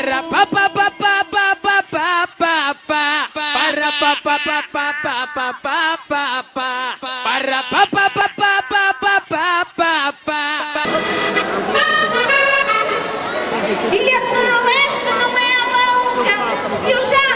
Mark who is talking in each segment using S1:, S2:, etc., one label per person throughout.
S1: Para pa pa pa pa pa pa pa pa pa Para pa pa pa pa pa pa pa pa pa Para pa pa pa pa pa pa pa pa pa
S2: Ilha
S3: São Oeste não é a única e o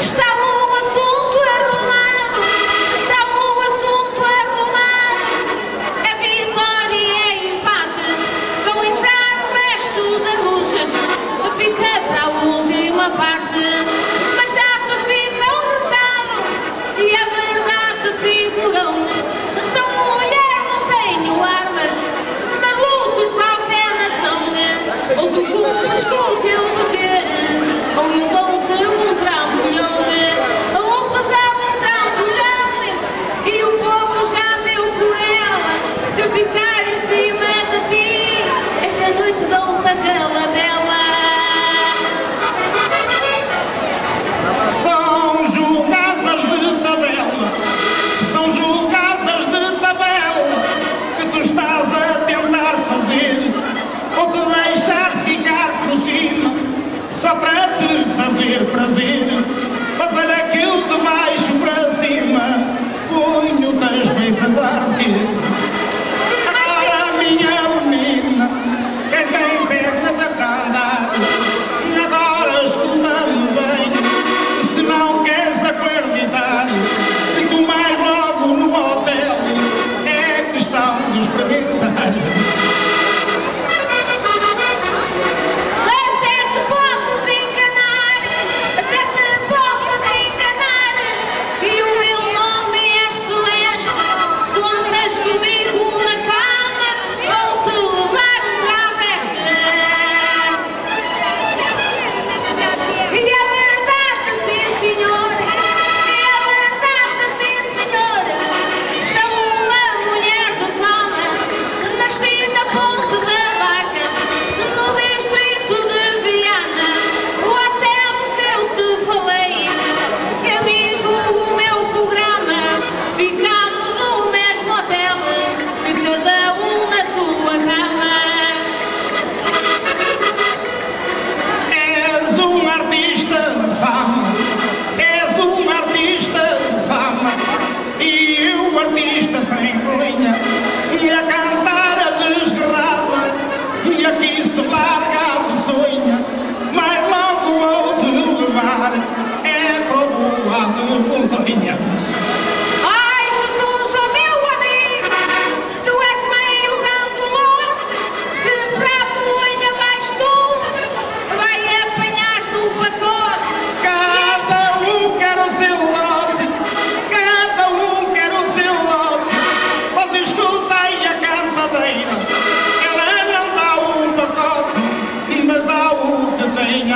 S3: Stop.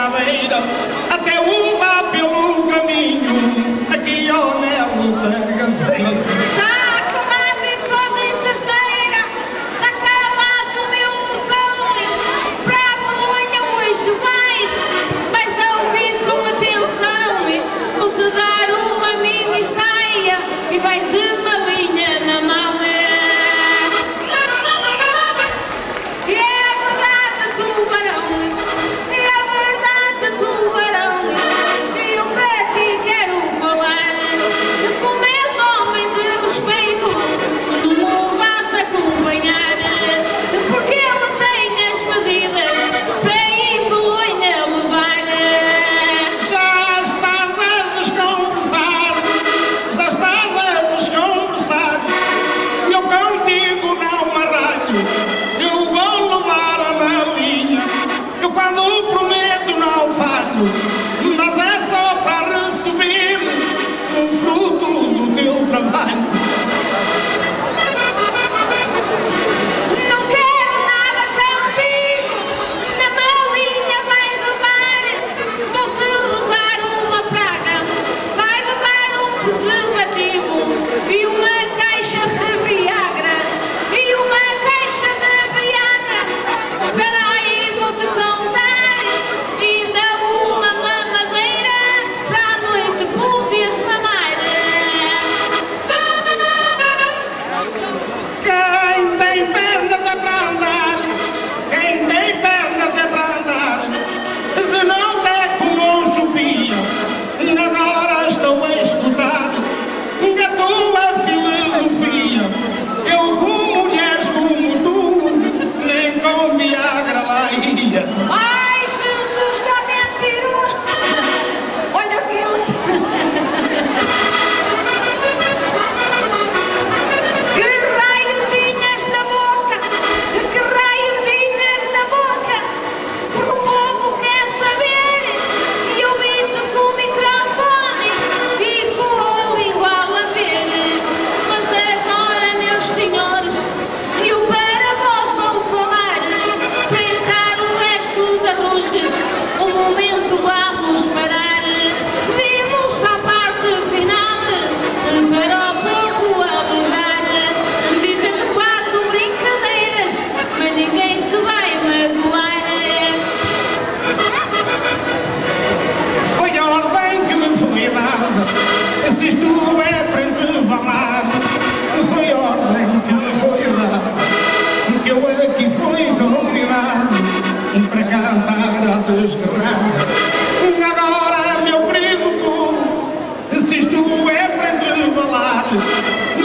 S3: I made up.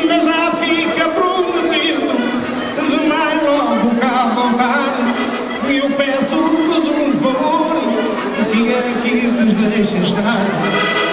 S3: mas
S4: já fica prometido de mais logo cá voltar. E eu peço-vos um favor, que é aqui nos deixem estar.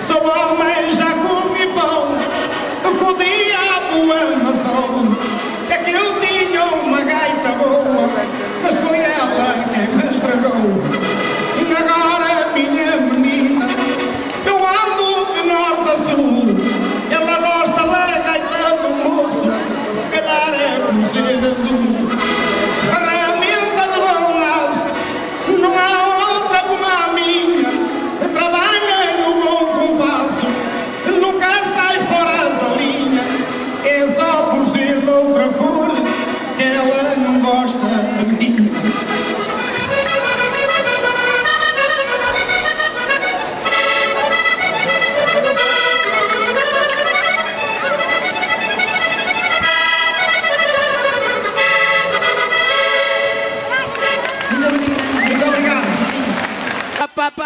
S4: Sou homem, já comi pão, com o diabo é ama É que eu tinha uma gaita boa, mas foi ela quem me estragou.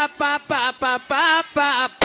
S1: pa pa pa pa pa pa